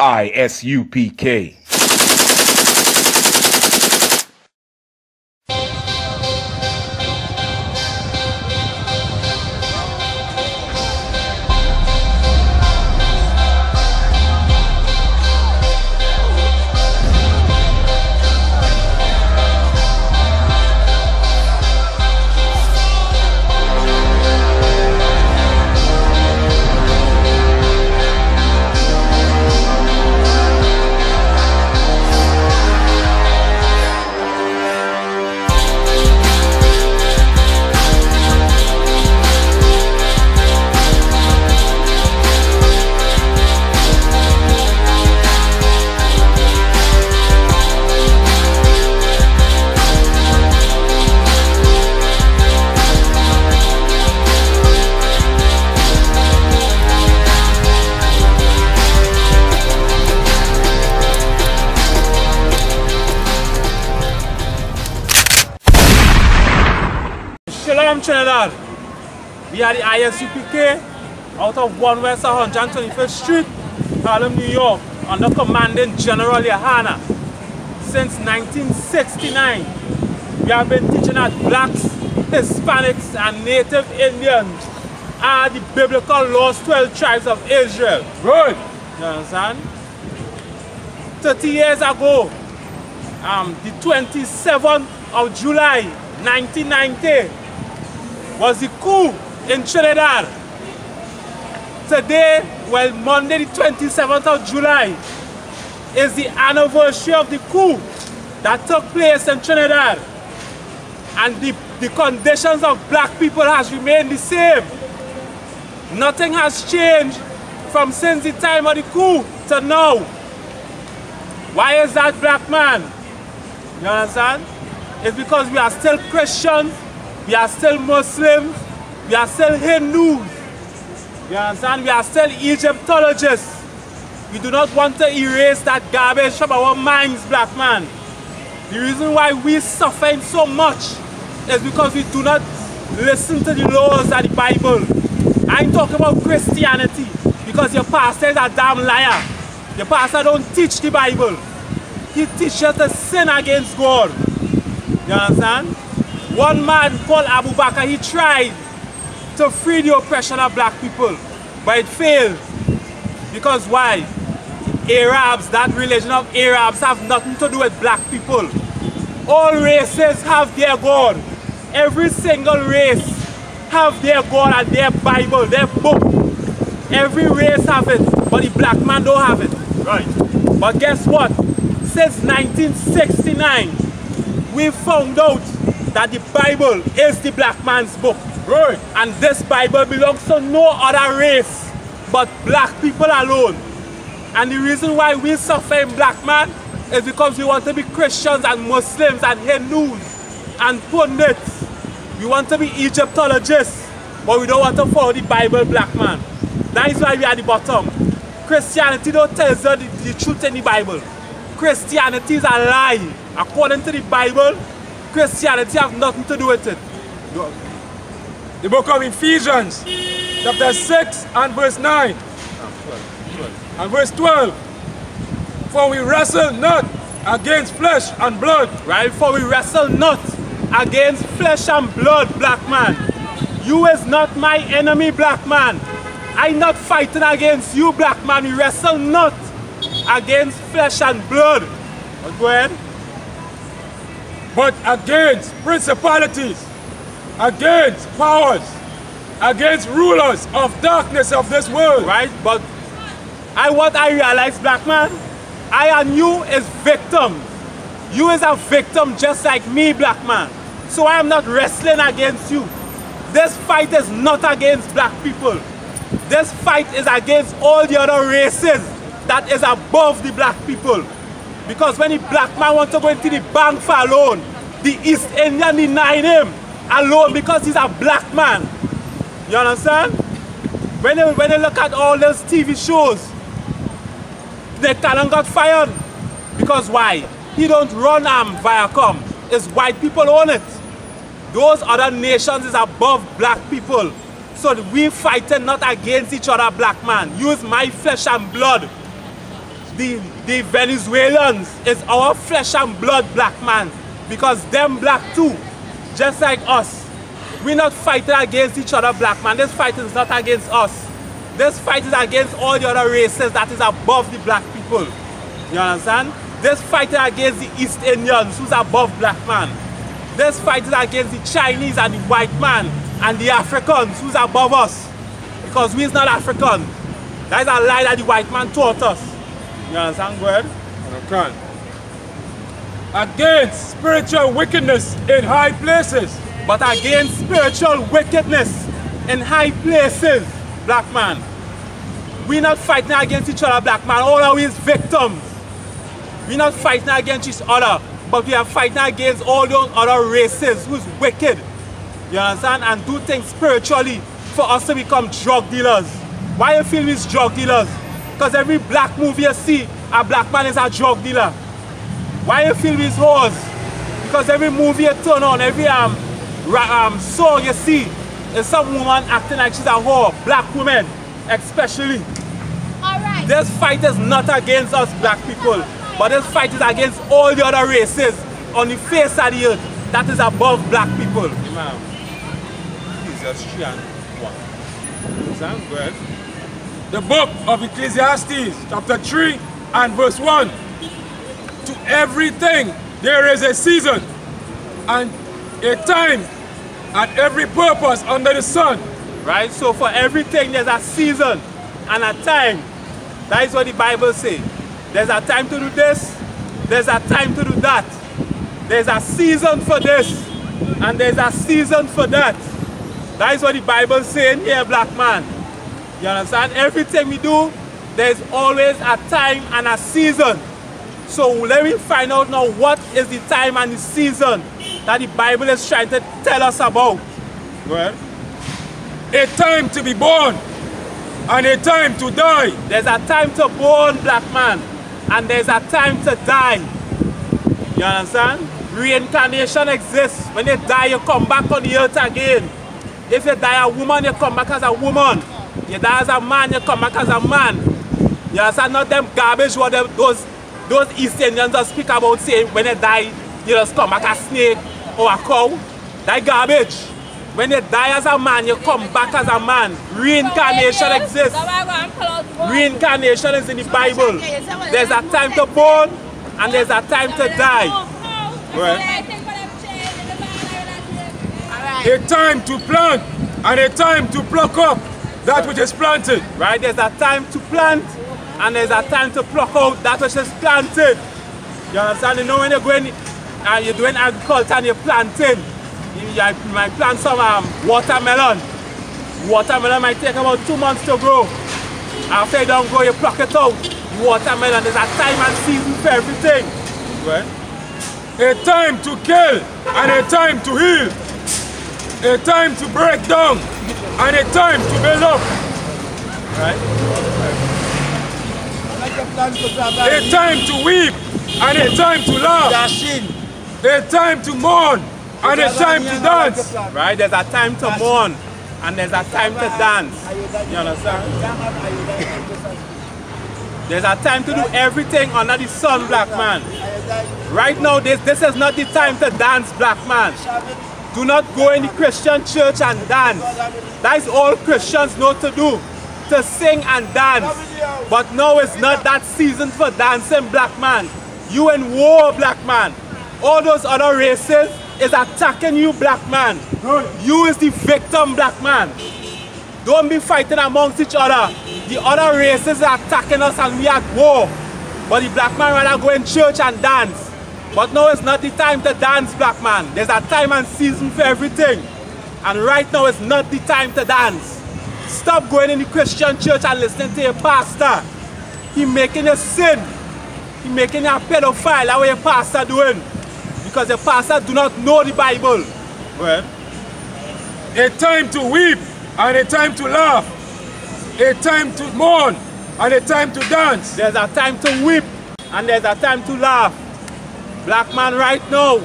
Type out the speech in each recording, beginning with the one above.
ISUPK. Shalom Trinidad. We are the ISUPK out of 1 West 125th Street, Harlem, New York, under Commanding General Yahanna. Since 1969, we have been teaching that blacks, Hispanics, and Native Indians are the biblical lost 12 tribes of Israel. Good. You understand? 30 years ago, um, the 27th of July 1990 was the coup in Trinidad. Today, well, Monday the 27th of July, is the anniversary of the coup that took place in Trinidad. And the, the conditions of black people has remained the same. Nothing has changed from since the time of the coup to now. Why is that black man? You understand? It's because we are still Christians, we are still Muslims, we are still Hindus. You understand? We are still Egyptologists. We do not want to erase that garbage from our minds, black man. The reason why we suffering so much is because we do not listen to the laws of the Bible. I ain't talking about Christianity because your pastor is a damn liar. Your pastor don't teach the Bible. He teaches to sin against God. You understand? One man called Abu Bakr, he tried to free the oppression of black people, but it failed. Because why? Arabs, that religion of Arabs have nothing to do with black people. All races have their God. Every single race have their God and their Bible, their book. Every race have it, but the black man don't have it. Right. But guess what? Since 1969, we found out that the Bible is the black man's book. Right. And this Bible belongs to no other race but black people alone. And the reason why we suffer in black man is because we want to be Christians and Muslims and Hindus and pundits. We want to be Egyptologists, but we don't want to follow the Bible, black man. That is why we are at the bottom. Christianity don't tell us the, the truth in the Bible. Christianity is a lie. According to the Bible, Christianity have nothing to do with it. The book of Ephesians, chapter 6 and verse 9. And verse 12. For we wrestle not against flesh and blood. Right? For we wrestle not against flesh and blood, black man. You is not my enemy, black man. I not fighting against you, black man. We wrestle not against flesh and blood. But go ahead. But against principalities, against powers, against rulers of darkness of this world. Right? But I what I realize, black man, I and you is victim. You is a victim just like me, black man. So I am not wrestling against you. This fight is not against black people. This fight is against all the other races that is above the black people. Because when the black man wants to go into the bank for a loan, the East Indian denied him a loan because he's a black man. You understand? When they, when they look at all those TV shows, the Cannon got fired. Because why? He don't run um, Viacom. It's white people own it. Those other nations is above black people. So we fighting not against each other, black man. Use my flesh and blood. the, the Venezuelans is our flesh and blood black man because them black too, just like us. We're not fighting against each other black man. This fight is not against us. This fight is against all the other races that is above the black people. You understand? This fight is against the East Indians who's above black man. This fight is against the Chinese and the white man and the Africans who's above us. Because we're not African. That is a lie that the white man taught us. You understand, word? Okay. Against spiritual wickedness in high places. But against spiritual wickedness in high places, black man. We're not fighting against each other, black man. All of is victims. We're not fighting against each other, but we are fighting against all those other races who's wicked. You understand? And do things spiritually for us to become drug dealers. Why you feel these drug dealers? Because every black movie you see, a black man is a drug dealer. Why you feel these whores? Because every movie you turn on, every um, um, song you see, is some woman acting like she's a whore. Black women, especially. Alright. This fight is not against us black people, but this fight is against all the other races on the face of the earth that is above black people. Imam, Jesus 3 and 1. Sound good? The book of Ecclesiastes, chapter 3 and verse 1. To everything there is a season and a time and every purpose under the sun. Right? So for everything there's a season and a time. That is what the Bible says. There's a time to do this, there's a time to do that. There's a season for this, and there's a season for that. That is what the Bible saying here, black man. You understand? Everything we do, there's always a time and a season. So let me find out now what is the time and the season that the Bible is trying to tell us about. Well, A time to be born and a time to die. there's a time to born, black man, and there's a time to die. You understand? Reincarnation exists. When you die, you come back on the earth again. If you die a woman, you come back as a woman. You die as a man, you come back as a man. You understand? Not them garbage what them, those those East Indians just speak about saying when you die, you just come like a snake or a cow. That garbage. When you die as a man, you come back as a man. Reincarnation exists. Reincarnation is in the Bible. There's a time to born and there's a time to die. Right. A time to plant and a time to pluck up that which is planted. Right? There's a time to plant and there's a time to pluck out that which is planted. You understand? You know when you're going and you're doing agriculture and you're planting, you, you might plant some um, watermelon. Watermelon might take about two months to grow. After you don't grow, you pluck it out. Watermelon, there's a time and season for everything. Right? A time to kill and a time to heal. A time to break down and a time to build up. Right? A time to weep and a time to laugh. A time to mourn and a time to dance. Right? There's a time to mourn and there's a time to dance. You understand? There's a time to do everything under the sun, black man. Right now, this, this is not the time to dance, black man. Do not go in the Christian church and dance. That is all Christians know to do, to sing and dance. But now it's not that season for dancing, black man. You in war, black man. All those other races is attacking you, black man. You is the victim, black man. Don't be fighting amongst each other. The other races are attacking us and we are at war. But the black man rather go in church and dance. But now it's not the time to dance, black man. There's a time and season for everything. And right now it's not the time to dance. Stop going in the Christian church and listening to your pastor. He making a sin. He making a pedophile. That's what your pastor doing. Because your pastor do not know the Bible. Well, A time to weep and a time to laugh. A time to mourn and a time to dance. There's a time to weep and there's a time to laugh. Black man right now,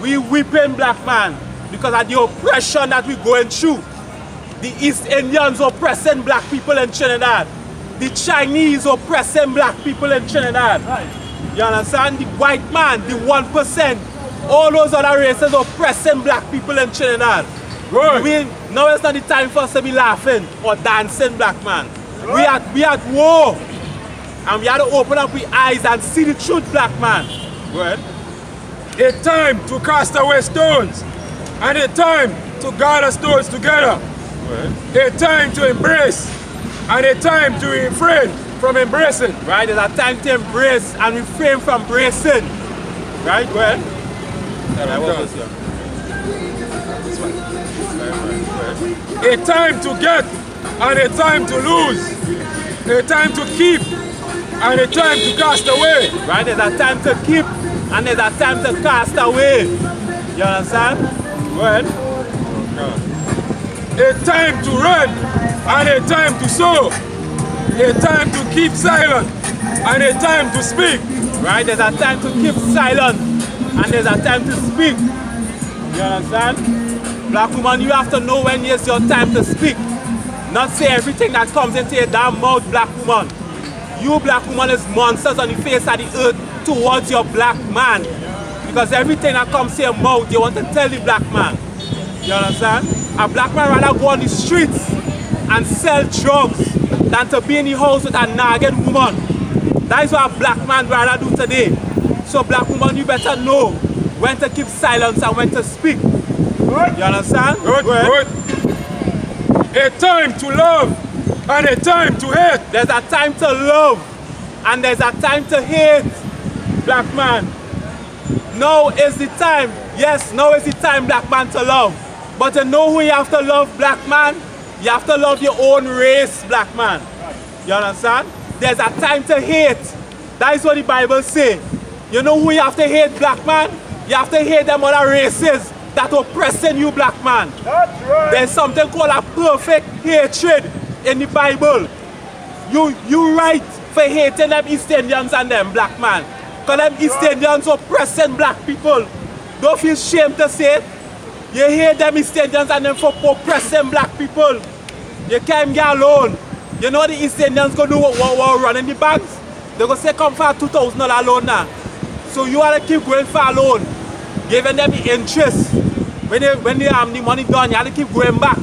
we weeping black man because of the oppression that we going through. The East Indians oppressing black people in Trinidad. the Chinese oppressing black people in Trinidad. Right. You understand? The white man, the 1%, all those other races oppressing black people in Trinidad. Good. We, now it's not the time for us to be laughing or dancing, black man. We at, we at war. And we have to open up our eyes and see the truth, black man. Well, a time to cast away stones and it's time to gather stones together. A time to embrace and a time to refrain from embracing. Right? There's a time to embrace and refrain from bracing. Right? Well. What was your- This one. Right, right, right. A time to get and a time to lose. A time to keep and a time to cast away. Right? There's a time to keep and there's a time to cast away. You understand? Well. A time to run and a time to sow. A time to keep silent and a time to speak. Right? There's a time to keep silent and there's a time to speak. You understand? Black woman, you have to know when it's your time to speak. Not say everything that comes into your damn mouth, black woman. You black woman is monsters on the face of the earth towards your black man. Because everything that comes to your mouth, you want to tell the black man. You understand? A black man rather go on the streets and sell drugs than to be in the house with a nagging woman. That is what a black man rather do today. So black woman, you better know when to keep silence and when to speak. You understand? Good, good. A time to love and a time to hate. There's a time to love and there's a time to hate, black man. Now is the time, yes, now is the time, black man, to love. But to know who you have to love, black man, you have to love your own race, black man. You understand? There's a time to hate. That is what the Bible say. You know who you have to hate, black man? You have to hate them other races that oppressing you, black man. That's right. There's something called a perfect hatred in the Bible. You you right for hating them East Indians and them black man. Cause them East Indians oppressing black people. Don't feel shame to say it. You hear them Indians and them for oppressing black people. You can't get alone. You know the East Indians gonna do what, what, what running the banks? They're gonna say come for two thousand dollar loan now. So you wanna keep going for a loan, giving them the interest. When they when they um, the money done, you have to keep going back.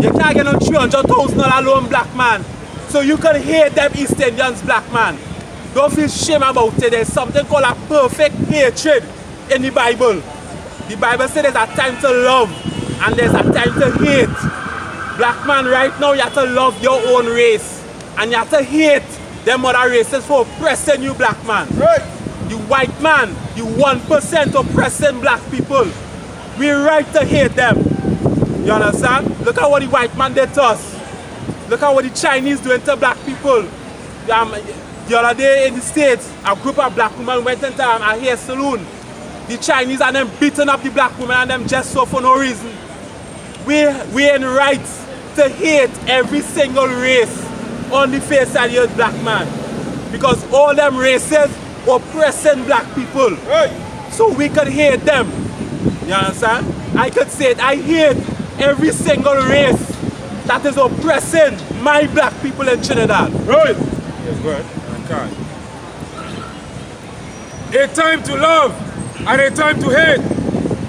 You can't get no three hundred thousand dollar loan, black man. So you can hear them East Indians, black man. Don't feel shame about it. There's something called a perfect hatred in the Bible. The Bible says there's a time to love and there's a time to hate. Black man, right now you have to love your own race and you have to hate them other races for oppressing you, black man. Right. You white man, you 1% oppressing black people. We right to hate them. You understand? Look at what the white man did to us. Look at what the Chinese doing to black people. Um, the other day in the States, a group of black women went into um, a hair saloon. The Chinese and them beating up the black women and them just so for no reason. We, we in rights to hate every single race on the face of the black man. Because all them races oppressing black people. Right. So we could hate them. You understand? I could say it. I hate every single race that is oppressing my black people in Trinidad. Right. Yes, good. Okay. A time to love and a time to hate.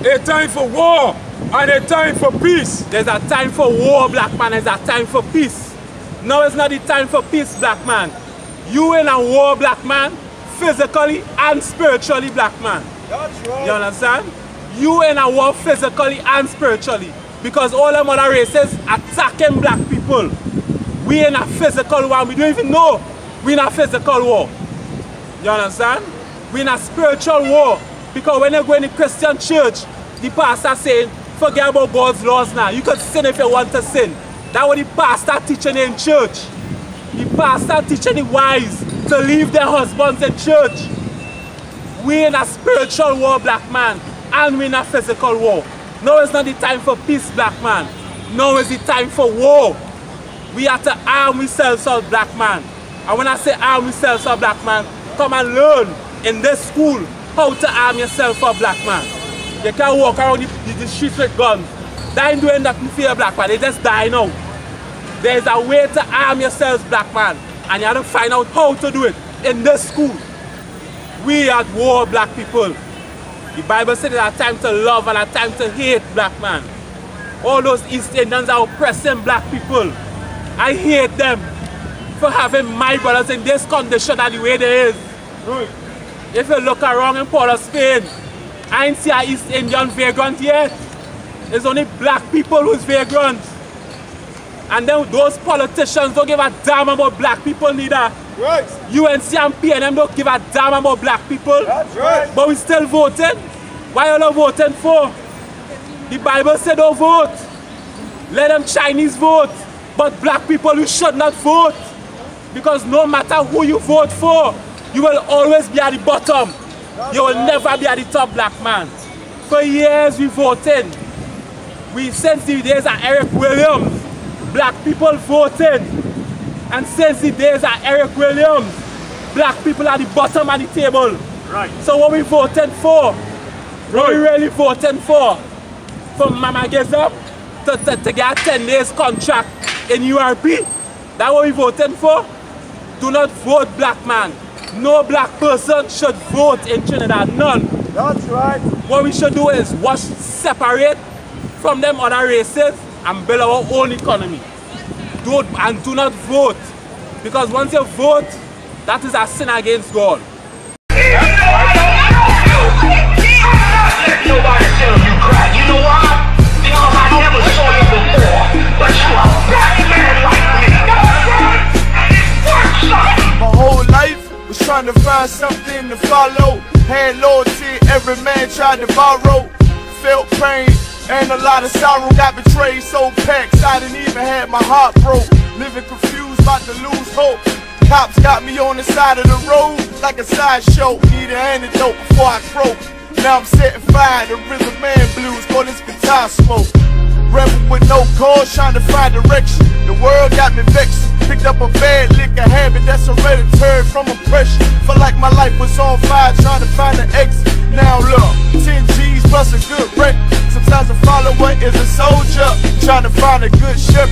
A time for war and a time for peace. There's a time for war, black man. There's a time for peace. Now it's not the time for peace, black man. You in a war, black man, physically and spiritually, black man. That's You understand? You in a war physically and spiritually. Because all them other races attacking black people. We in a physical war. We don't even know we in a physical war. You understand? We in a spiritual war. Because when you go in the Christian church, the pastor saying, forget about God's laws now. You can sin if you want to sin. That what the pastor teaching in church. The pastor teaching the wives to leave their husbands in church. We in a spiritual war, black man, and we in a physical war. Now is not the time for peace, black man. Now is the time for war. We have to arm ourselves up, black man. And when I say arm ourselves up, black man, come and learn in this school how to arm yourself up, black man. You can't walk around the, the, streets with guns. They ain't doing nothing for you, black man. They just die now. There's a way to arm yourselves, black man. And you have to find out how to do it in this school. We are war black people. The Bible said it's a time to love and a time to hate black man. All those East Indians are oppressing black people. I hate them for having my brothers in this condition and the way they is. Right. If you look around in Port of Spain, I ain't see a East Indian vagrant yet. It's only black people who's vagrant. And then those politicians don't give a damn about black people neither. Right. UNC and PNM don't give a damn about black people. That's right. But we still voting. Why are you voting for? The Bible said don't vote. Let them Chinese vote. But black people, you should not vote. Because no matter who you vote for, you will always be at the bottom. You will never be at the top, black man. For years we voted. We since the days of Eric Williams, black people voted. And since the days of Eric Williams, black people are the bottom of the table. Right. So what we voting for? What we really voted for? For Mama Gizup to, to, to get a 10 days contract in URP? That what we voted for? Do not vote black man. No black person should vote in Trinidad. None. That's right. What we should do is watch separate from them other races and build our own economy. Do and do not vote. Because once you vote, that is a sin against God. Tried to borrow. Felt pain and a lot of sorrow. Got betrayed, so packed, I didn't even have my heart broke. Living confused, about to lose hope. Cops got me on the side of the road like a sideshow. Need an antidote before I croak. Now I'm setting fire to rhythm man blues for this guitar smoke. Rebel with no cause, trying to find direction. The world got me vexed. Picked up a bad liquor habit that's hereditary from oppression. Felt like my life was on fire, trying to find an exit. Now look, 10 G's plus a good wreck. Sometimes a follower is a soldier, trying to find a good ship.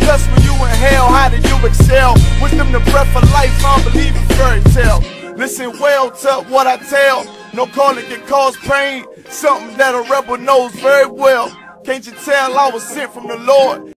Plus, when you in hell, how do you excel? Wisdom, the breath of life, I don't believe in fairy tale. Listen well to what I tell. No calling can cause pain. Something that a rebel knows very well. Can't you tell I was sent from the Lord?